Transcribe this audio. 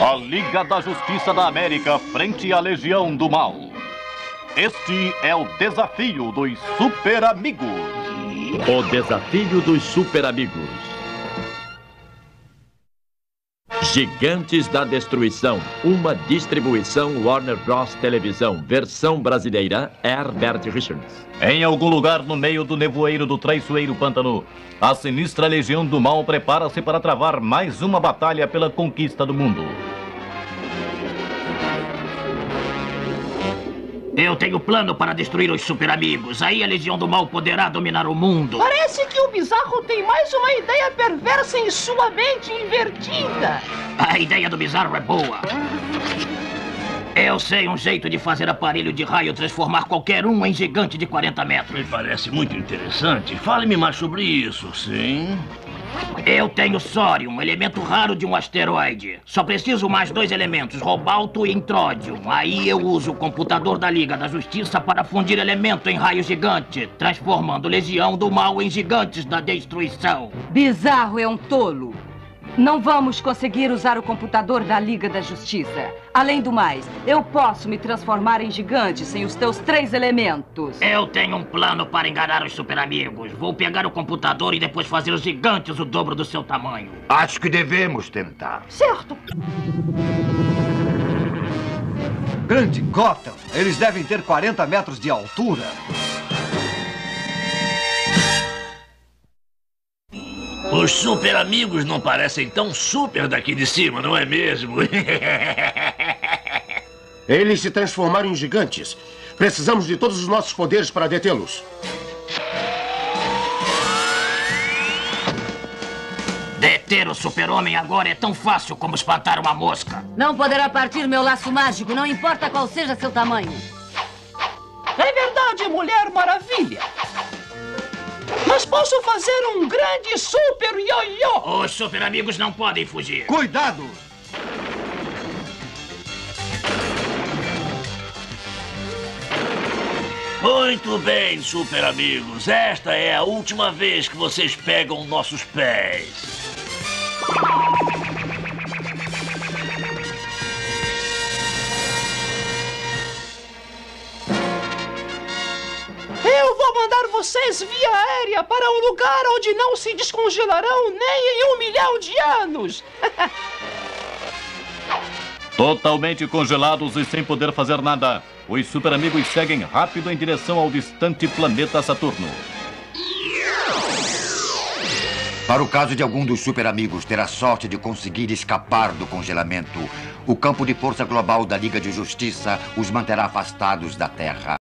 A Liga da Justiça da América frente à Legião do Mal. Este é o desafio dos Super Amigos. O desafio dos Super Amigos. Gigantes da Destruição, uma distribuição Warner Bros. Televisão, versão brasileira, Herbert Richards. Em algum lugar no meio do nevoeiro do traiçoeiro pântano, a sinistra Legião do Mal prepara-se para travar mais uma batalha pela conquista do mundo. Eu tenho plano para destruir os super amigos. Aí a Legião do Mal poderá dominar o mundo. Parece que o Bizarro tem mais uma ideia perversa em sua mente invertida. A ideia do Bizarro é boa. Eu sei um jeito de fazer aparelho de raio transformar qualquer um em gigante de 40 metros. Me parece muito interessante. Fale-me mais sobre isso, sim? Eu tenho sório, um elemento raro de um asteroide. Só preciso mais dois elementos, robalto e intródio. Aí eu uso o computador da Liga da Justiça para fundir elemento em raio gigante, transformando Legião do Mal em gigantes da destruição. Bizarro é um tolo. Não vamos conseguir usar o computador da Liga da Justiça. Além do mais, eu posso me transformar em gigante sem os teus três elementos. Eu tenho um plano para enganar os super amigos. Vou pegar o computador e depois fazer os gigantes o dobro do seu tamanho. Acho que devemos tentar. Certo. Grande Gotham! Eles devem ter 40 metros de altura. Os super amigos não parecem tão super daqui de cima, não é mesmo? Eles se transformaram em gigantes. Precisamos de todos os nossos poderes para detê-los. Deter o super-homem agora é tão fácil como espantar uma mosca. Não poderá partir meu laço mágico, não importa qual seja seu tamanho. É verdade, Mulher Maravilha. Posso fazer um grande super ioiô. Os super amigos não podem fugir. Cuidado! Muito bem, super amigos. Esta é a última vez que vocês pegam nossos pés. Vocês via aérea para um lugar onde não se descongelarão nem em um milhão de anos. Totalmente congelados e sem poder fazer nada, os super amigos seguem rápido em direção ao distante planeta Saturno. Para o caso de algum dos super amigos ter a sorte de conseguir escapar do congelamento, o campo de força global da Liga de Justiça os manterá afastados da Terra.